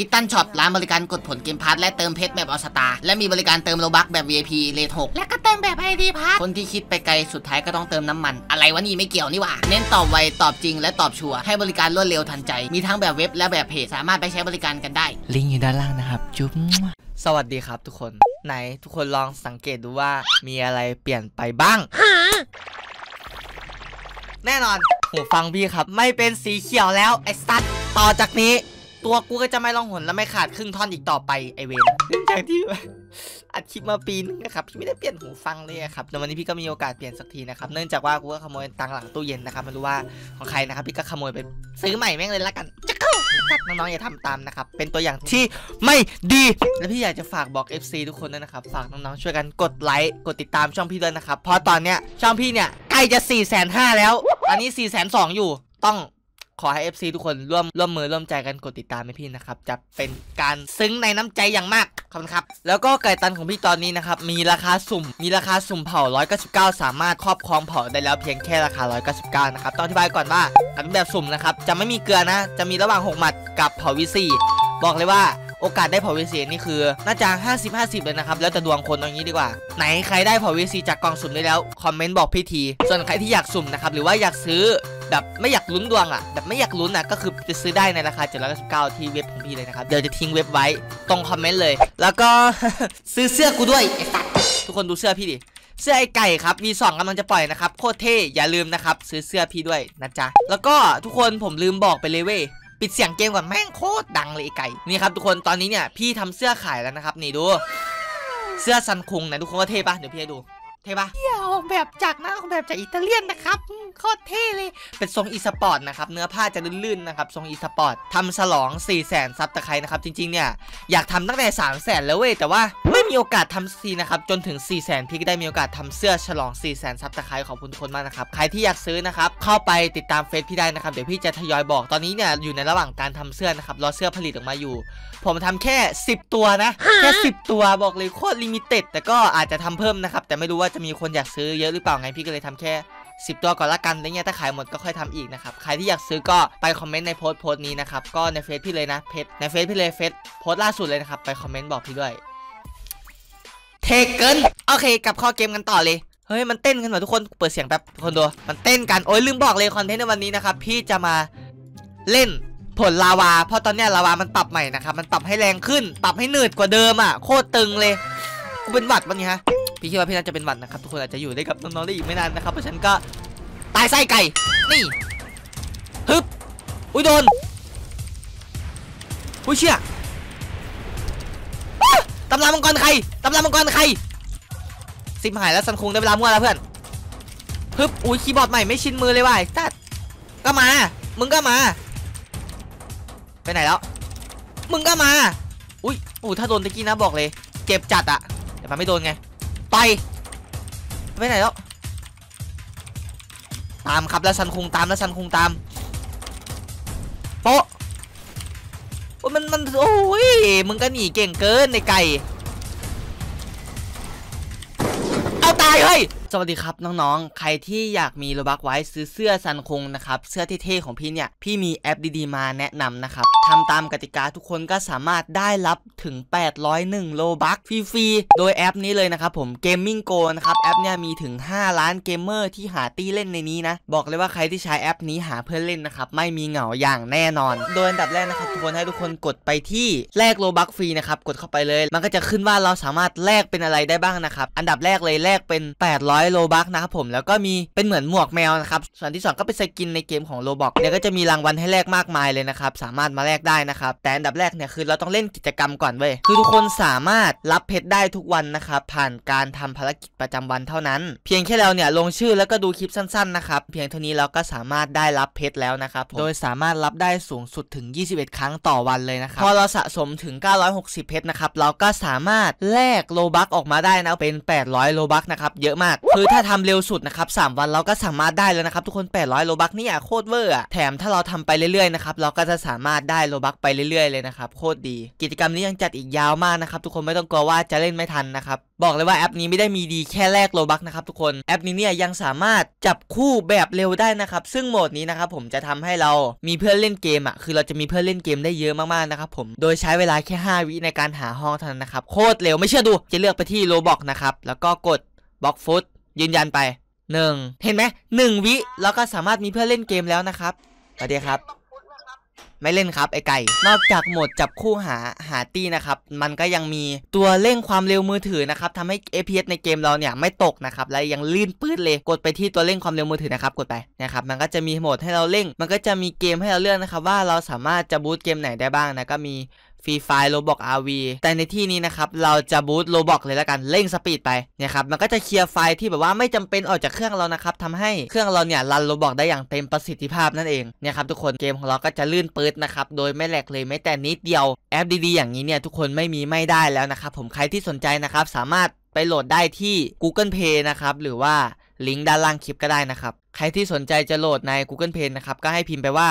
คิดตันช็อปร้านบริการกดผล game pass และเติมเพชรแบบออสตา และมีบริการเติม Robux แบบ VIP rate 6และก็เติมแบบ ID pass คนที่คิดไปไกลสุดท้ายก็ต้องเติมน้ำมัน อะไรวะนี่ไม่เกี่ยวนี่หว่าเน้นตอบไวตอบจริงและตอบชัวร์ให้บริการรวดเร็วทันใจ มีทั้งแบบเว็บและแบบเพจสามารถไปใช้บริการกันได้ ลิงก์อยู่ด้านล่างนะครับ จุ๊บสวัสดีครับทุกคนไหนทุกคนลองสังเกตดูว่ามีอะไรเปลี่ยนไปบ้างแน่นอนหูฟังพี่ครับ ไม่เป็นสีเขียวแล้วไอ้สัตว์ต่อจากนี้ ตัวกูก็จะไม่ร้องหนและไม่ขาดครึ่งท่อนอีกต่อไปไอเวนเนื่องจากที่อัดคลิปมาปีนึงนะครับพี่ไม่ได้เปลี่ยนหูฟังเลยอะครับแต่วันนี้พี่ก็มีโอกาสเปลี่ยนสักทีนะครับเนื่องจากว่ากูก็ขโมยตังหลังตู้เย็นนะครับไม่รู้ว่าของใครนะครับพี่ก็ขโมยไปซื้อใหม่แม่งเลยละกันจะเข้าน้องๆอย่าทำตามนะครับเป็นตัวอย่างที่ไม่ดีและพี่อยากจะฝากบอก FC ทุกคนด้วยนะครับฝากน้องๆช่วยกันกดไลค์กดติดตามช่องพี่ด้วยนะครับเพราะตอนเนี้ยช่องพี่เนี่ยใกล้จะ4ี่แสนห้าแล้ว อันนี้4ี่แสนสองอยู่ต้อง ขอให้ FC ทุกคนร่วมร่วมมือร่วมใจกันกดติดตามให้พี่นะครับ จะเป็นการซึ้งในน้ำใจอย่างมากขอบคุณครับ แล้วก็ไก่ตันของพี่ตอนนี้นะครับ มีราคาสุ่ม มีราคาสุ่มเผา 199 สามารถครอบครองเผาได้แล้วเพียงแค่ราคา 199 นะครับ ต้องอธิบายก่อนว่าอันเป็นแบบสุ่มนะครับ จะไม่มีเกลือนะ จะมีระหว่าง 6 หมัดกับเผาวิซีบอกเลยว่าโอกาสได้เผาวิซีนี่คือน่าจะ 50-50 เลยนะครับ แล้วแต่ดวงคนเอางี้ดีกว่า ไหนใครได้เผาวิซีจากกล่องสุ่มได้แล้ว คอมเมนต์บอกพี่ที ส่วนใครที่อยากสุ่มนะครับ หรือว่าอยากซื้อ แบบไม่อยากลุ้นดวงอะแบบไม่อยากลุ้นอะก็คือจะซื้อได้ในราคา799ที่เว็บของพี่เลยนะครับเดี๋ยวจะทิ้งเว็บไว้ตรงคอมเมนต์เลย แล้วก็ซื้อเสื้อกูด้วยไอ้สัตว์ทุกคนดูเสื้อพี่ดิเสื้อไอ้ไก่ครับ V2 กำลังจะปล่อยนะครับโคตรเท่อย่าลืมนะครับซื้อเสื้อพี่ด้วยนะจ๊ะแล้วก็ทุกคนผมลืมบอกไปเลยเว้ยปิดเสียงเกมก่อนแม่งโคตรดังเลยไอ้ไก่นี่ครับทุกคนตอนนี้เนี่ยพี่ทำเสื้อขายแล้วนะครับนี่ดู เสื้อซันคุงนะทุกคนก็เท่ปะเดี๋ยวพี่ให้ดู เท่ปะ ออกแบบจากนะออกแบบจากอิตาเลียนนะครับโคตรเท่เลย เป็นทรงอีสปอร์ตนะครับ เนื้อผ้าจะลื่นๆนะครับ ทรงอีสปอร์ตทำฉลอง 4 0 0แสนซับตะไคร้นะครับ จริงๆเนี่ย อยากทำตั้งแต่ 3 0 0แสนแล้วเว้ย แต่ว่า ไม่มีโอกาสทำสักทีนะครับจนถึง 4 0 0แสนพี่ก็ได้มีโอกาสทำเสื้อฉลอง 4 0 0แสนซับตะไคร้ขอบคุณทุกคนมากนะครับใครที่อยากซื้อนะครับเข้าไปติดตามเฟซพี่ได้นะครับเดี๋ยวพี่จะทยอยบอกตอนนี้เนี่ยอยู่ในระหว่างการทำเสื้อนะครับรอเสื้อผลิตออกมาอยู่ ผมทำแค่ 10 ตัวนะแค่10 ตัวบอกเลยโคตร limited แต่ก็อาจจะทำเพิ่มนะครับแต่ไม่รู้ว่าจะมีคนอยากซื้อเยอะหรือเปล่าไงพี่ก็เลยทำแค่10ตัวก่อนละกันแล้วเนี่ยถ้าขายหมดก็ค่อยทำอีกนะครับ ใครที่อยากซื้อก็ไปคอมเมนต์ในโพสต์โพสต์นี้นะครับ ก็ในเฟซพี่เลยนะเพจในเฟซพี่เลยเฟซโพสต์ล่าสุดเลยนะครับ ไปคอมเมนต์บอกพี่ด้วย เท่เกินโอเคกลับเข้าเกมกันต่อเลยเฮ้ยมันเต้นกันหน่อยทุกคนเปิดเสียงแป๊บคนดูมันเต้นกันโอ้ยลืมบอกเลย content ในวันนี้นะครับพี่จะมาเล่นผลลาวา เพราะตอนนี้ลาวามันปรับใหม่นะครับมันปรับให้แรงขึ้น ปรับให้หนืดกว่าเดิมอะโคตรตึงเลยกูเป็นหวัดวันนี้ฮะพี่คิดว่าพี่น่าจะเป็นหวัดนะครับทุกคนอาจจะอยู่ได้กับน้องๆได้อีกไม่นานนะครับเพราะฉันก็ตายไส้ไก่นี่ฮึบอุ้ยโดนอุ้ยเชี่ยอ้ ตำรามังกรใครตำรามังกรใครซิมหายแล้วซันคงได้เวลามั่วแล้วเพื่อนฮึบอุ้ยคีย์บอร์ดใหม่ไม่ชินมือเลยว่ะไอ้ตัดก็มา มึงก็มา ไปไหนแล้ว มึงก็มา อุ้ยโอ้ถ้าโดนตะกี้นะบอกเลย เจ็บจัดอะแต่มันไม่โดนไงไปไปไหนแล้ว ตามครับแล้วซันคงตามแล้วซันคงตามโป๊ะ อ้มันมันโอ้ยมึงก็หนีเก่งเกินในไก่ เอาตายเฮ้ยสวัสดีครับน้องๆ ใครที่อยากมี Robux ไว้ซื้อเสื้อซันคงนะครับ เสื้อเท่ๆของพี่เนี่ย พี่มีแอปดีๆมาแนะนำนะครับทำตามกติกาทุกคนก็สามารถได้รับถึง 801 Robux ฟรีๆ โดยแอปนี้เลยนะครับผม Gaming Go นะครับ แอปเนี่ยมีถึง 5 ล้านเกมเมอร์ที่หาตี้เล่นในนี้นะ บอกเลยว่าใครที่ใช้แอปนี้หาเพื่อนเล่นนะครับไม่มีเหงาอย่างแน่นอน โดยอันดับแรกนะครับทุกคนให้ทุกคนกดไปที่แลก Robux ฟรีนะครับกดเข้าไปเลย มันก็จะขึ้นว่าเราสามารถแลกเป็นอะไรได้บ้างนะครับอันดับแรกเลยแลกเป็น 800 100 Robux นะครับผมแล้วก็มีเป็นเหมือนหมวกแมวนะครับส่วนที่ 2 ก็เป็นสกินในเกมของ Roblox เนี่ยก็จะมีรางวัลให้แลกมากมายเลยนะครับสามารถมาแลกได้นะครับแต่อันดับแรกเนี่ยคือเราต้องเล่นกิจกรรมก่อนเว้ยคือทุกคนสามารถรับเพชรได้ทุกวันนะครับผ่านการทำภารกิจประจำวันเท่านั้น เพียงแค่เราเนี่ยลงชื่อแล้วก็ดูคลิปสั้นๆนะครับเพียงเท่านี้เราก็สามารถได้รับเพชรแล้วนะครับโดยสามารถรับได้สูงสุดถึง 21 ครั้งต่อวันเลยนะครับพอเราสะสมถึง 960 เพชรนะครับเราก็สามารถแลก Robux ออกมาได้นะเป็น 800 Robux นะครับเยอะมาก คือถ้าทำเร็วสุดนะครับ3วันเราก็สามารถได้แล้วนะครับทุกคน 800 Robux นี่อยโคตรเวอร์แถมถ้าเราทำไปเรื่อยๆนะครับเราก็จะสามารถได้ Robux ไปเรื่อยๆเลยนะครับโคตรดี กิจกรรมนี้ยังจัดอีกยาวมากนะครับทุกคนไม่ต้องกลัวว่าจะเล่นไม่ทันนะครับบอกเลยว่าแอปนี้ไม่ได้มีดีแค่แลก Robux นะครับทุกคนแอปนี้เนี่ยยังสามารถจับคู่แบบเร็วได้นะครับซึ่งโหมดนี้นะครับผมจะทำให้เรามีเพื่อนเล่นเกมอะคือเราจะมีเพื่อนเล่นเกมได้เยอะมากๆนะครับผมโดยใช้เวลาแค่ 5 วิในการหาห้องเท่านั้นนะครับโคตรเร็วไม่เชื่อดูจะเลือกไปที่ Roblox นะครับแล้วก็กดBlox Fruits ยืนยันไปหนึ่งเห็นไหมหนึ่งวิแล้วก็สามารถมีเพื่อนเล่นเกมแล้วนะครับสวัสดีครับ ไม่เล่นครับไอไก่ นอกจากโหมดจับคู่หาหาตี้นะครับ มันก็ยังมีตัวเร่งความเร็วมือถือนะครับทำให้ FPS ในเกมเราเนี่ยไม่ตกนะครับและยังลื่นปื้ดเลยกดไปที่ตัวเร่งความเร็วมือถือนะครับกดไปนะครับมันก็จะมีโหมดให้เราเร่ง มันก็จะมีเกมให้เราเลือกนะครับว่าเราสามารถจะ boost เกมไหนได้บ้างนะก็มี Free Fire Roblox ROV แต่ในที่นี้นะครับเราจะ boost Roblox เลยละกันเร่งสปีดไปเนี่ยครับมันก็จะเคลียร์ไฟล์ที่แบบว่าไม่จำเป็นออกจากเครื่องเรานะครับทำให้เครื่องเราเนี่ยรัน Roblox ได้อย่างเต็มประสิทธิภาพนั่นเองเนี่ยครับทุกคนเกมของเราก็จะลื่นปื๊ดนะครับโดยไม่ lag เลยแม้แต่นิดเดียวแอปดีๆอย่างนี้เนี่ยทุกคนไม่มีไม่ได้แล้วนะครับผมใครที่สนใจนะครับสามารถไปโหลดได้ที่ Google Play นะครับหรือว่าลิงก์ด้านล่างคลิปก็ได้นะครับใครที่สนใจจะโหลดใน Google Play นะครับก็ให้พิมพ์ไปว่า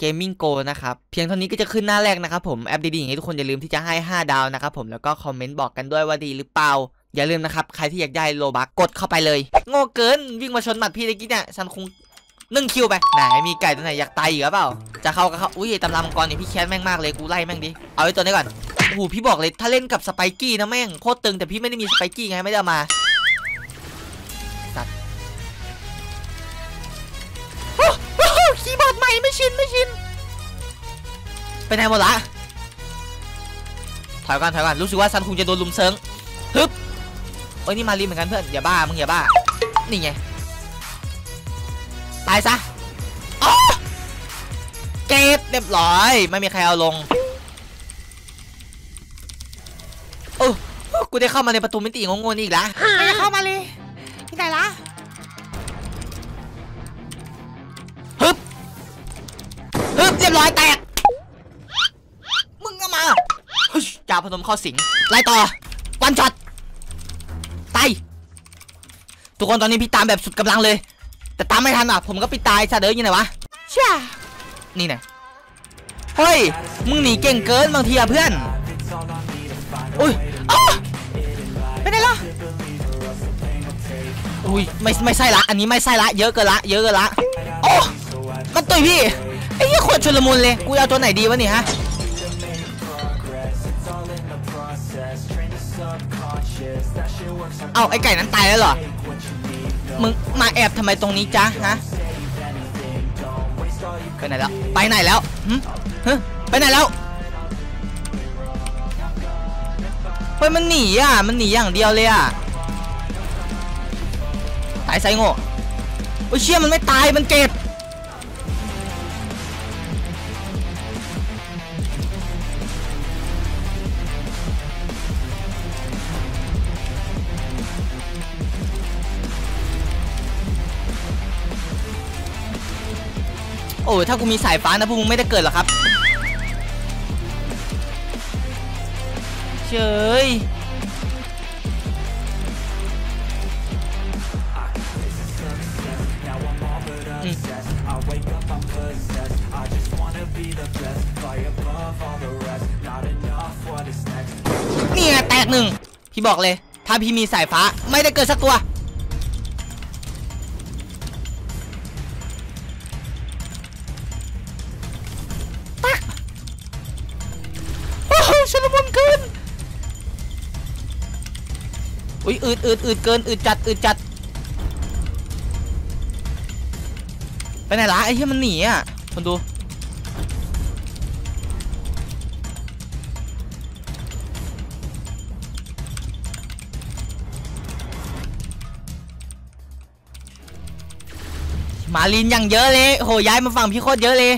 Gaming Go นะครับ เพียงเท่านี้ก็จะขึ้นหน้าแรกนะครับผม แอปดีๆอย่างนี้ทุกคนอย่าลืมที่จะให้ 5 ดาวนะครับผม แล้วก็คอมเมนต์บอกกันด้วยว่าดีหรือเปล่า อย่าลืมนะครับ ใครที่อยากได้โลบักกดเข้าไปเลย โง่เกิน วิ่งมาชนหมัดพี่ตะกี้เนี่ยฉันคงนึ่งคิวไป ไหนมีไก่ตัวไหนอยากตายอีกหรือเปล่า จะเข้าก็เข้า อุ้ยตำรามังกรนี่พี่แค้นแม่งมากเลย กูไล่แม่งดิ เอาไอ้ตัวนี้ก่อนโอ้โหพี่บอกเลยถ้าเล่นกับสไปกี้นะแม่งโคตรตึงแต่พี่ไม่ได้มีสไปกี้ไงไม่ได้มา คีย์บอร์ดใหม่ไม่ชินไม่ชินไปไหนหมดละถอยก่อนถอยก่อนรู้สึกว่าซันคุงจะโดนลุมเซิงฮึบโอ้ยนี่มารีเหมือนกันเพื่อนอย่าบ้ามึงอย่าบ้านี่ไงตายซะอ๋อเก็บเรียบร้อยไม่มีใครเอาลงโอ้กูได้เข้ามาในประตูมิติงงๆนี่อีกแล้วไม่จะเข้ามาเลยที่ไหนล่ะ ฮึบเรียบร้อยแตก มึงก็มาฮึชจ่าพนมเข้าสิง ไล่ต่อ วันช็อตตายทุกคนตอนนี้พี่ตามแบบสุดกำลังเลย แต่ตามไม่ทันอะ ผมก็ปิดตายซะเด้อยังไงวะเช่านี่ไงเฮ้ย มึงหนีเก่งเกินบางทีอะเพื่อน อุ้ยอ้าวไปไหนล่ะอุ้ยไม่ไม่ใช่ละ อันนี้ไม่ใช่ละ เยอะเกินละ เยอะเกินละ โอ้ มันตุยพี่ ไอ้เหี้ยโคตรชุลมุนเลย กูเอาตัวไหนดีวะนี่ฮะ เอาไอ้ไก่นั้นตายแล้วเหรอ มึงมาแอบทำไมตรงนี้จ๊ะฮะ ไปไหนแล้ว ไปไหนแล้วหึหึไปไหนแล้วเฮ้ยมันหนีอะ มันหนีอย่างเดียวเลยอะ ตายไซโง่โอ้ยเชี่ยมันไม่ตาย มันเก็บ อ้ยถ้ากูมีสายฟ้านะพวกมึงไม่ได้เกิดหรอครับเฉยนี่ไงแตกหนึ่งพี่บอกเลย ถ้าพี่มีสายฟ้าไม่ได้เกิดสักตัว อุ้ยอืดอืดอืดเกินอืดจัดอืดจัด ไปไหนล่ะไอ้เหี้ยมันหนีอะคนดูมาลินอย่างเยอะเลย โหย้ายมาฝั่งพี่โคตรเยอะเลย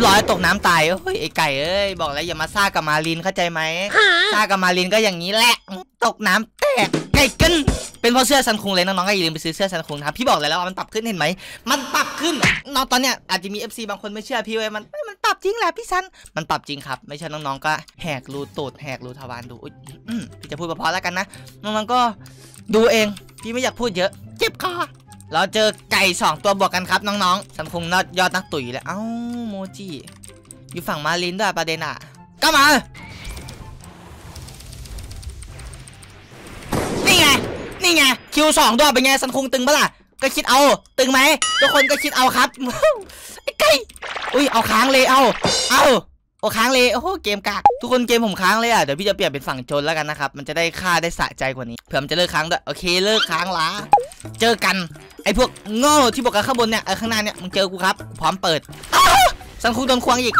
บร้อยตกน้ำตายเฮ้ยไอไก่เอ้ยบอกแล้วอย่ามาซ่ากับมาลินเข้าใจไหมซ่ากับมาลินก็อย่างนี้แหละ ตกน้ำแตกไก่กันเป็นเพราะเสื้อซันคุงเลยน้องๆก็อย่าลืมไปซื้อเสื้อซันคุงนะครับพี่บอกเลยแล้วว่ามันปรับขึ้นเห็นไหมมันปรับขึ้นน้องตอนเนี้ยอาจจะมี FC บางคนไม่เชื่อพี่เว้ยมันมันปรับจริงแหละพี่ซันมันปรับจริงครับ ไม่ใช่น้องๆก็แหกรูตูดแหกรูทวารดูอุ๊ยอืมพี่จะพูดเพราะๆแล้วกันนะน้องๆก็ดูเองพี่ไม่อยากพูดเยอะ เจ็บคอ เราเจอไก่สองตัวบวกกันครับน้องๆสันคงยอดนักตุ๋ยแล้วเอ้าโมจิอยู่ฝั่งมาลินด้วยประเด็นอะก็มานี่ไงนี่ไงคิวสองด้วยเป็นไงสันคงตึงปะล่ะก็คิดเอา ตึงไหมทุกคนก็คิดเอาครับไอ้ไก่อุ้ยเอาค้างเลยเอาเอาโอ้ค้างเลยโอ้โหเกมกากทุกคนเกมผมค้างเลยอะเดี๋ยวพี่จะเปลี่ยนเป็นฝั่งโจนแล้วกันนะครับมันจะได้ค่าได้สะใจกว่านี้เผื่อมันจะเลิกค้างด้วยโอเคเลิกค้างละเจอกัน ไอพวกโง่ที่บอกกันข้างบนเนี่ยเออข้างหน้าเนี่ยมึงเจอกูครับพร้อมเปิดสังคุงโดนควงอีก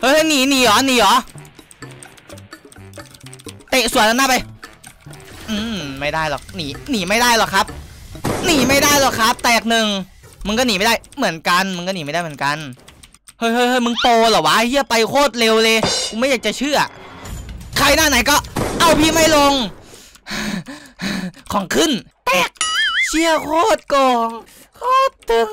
เฮ้ยหนีหนีเหรอหนีเหรอเตะสวนแล้วหน้าไป อืมไม่ได้หรอกหนีหนีไม่ได้หรอกครับ หนีไม่ได้หรอกครับ แตกหนึ่งมึงก็หนีไม่ได้เหมือนกันมึงก็หนีไม่ได้เหมือนกันเฮ้ยเฮ้ยเฮ้ยมึงโปเหรอวะเฮียไปโคตรเร็วเลยกูไม่อยากจะเชื่อ ใครหน้าไหนก็ เอาพี่ไม่ลง ของขึ้นแตก เชี่ยโคตรโกงโคตรตึง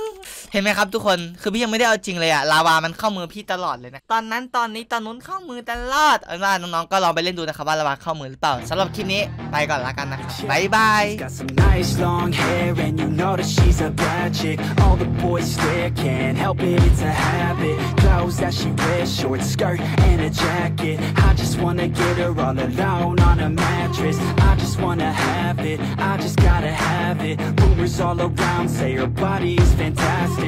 เห็นไหมครับทุกคนคือพี่ยังไม่ได้เอาจริงเลยอะลาวามันเข้ามือพี่ตลอดเลยนะตอนนั้นตอนนี้ตอนนู้นเข้ามือตลอดเอาเป็นว่าน้องๆก็ลองไปเล่นดูนะครับว่าลาวาเข้ามือหรือเปล่าสำหรับคลิปนี้ไปก่อนละกันนะครับบ๊ายบาย She's got some nice long hair, and you know that she's a bad chick. All the boys stare, can't help it, it's a habit. Clothes that she wears, short skirt and a jacket. I just wanna get her all alone on a mattress. I just wanna have it, I just gotta have it. Rumors all around say her body is fantastic.